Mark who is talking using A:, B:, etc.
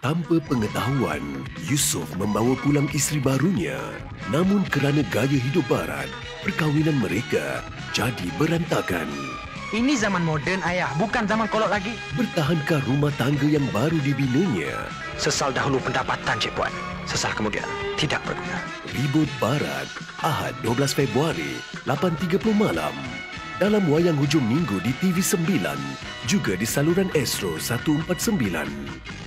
A: Tanpa pengetahuan, Yusof membawa pulang isteri barunya. Namun kerana gaya hidup barat, perkahwinan mereka jadi berantakan.
B: Ini zaman moden ayah, bukan zaman kolot lagi.
A: Bertahankah rumah tangga yang baru dibinanya?
B: Sesal dahulu pendapatan, Cik Puan. Sesal kemudian, tidak berguna.
A: Ribut Barat, Ahad 12 Februari, 8.30 malam. Dalam wayang hujung minggu di TV9, juga di saluran Astro 149.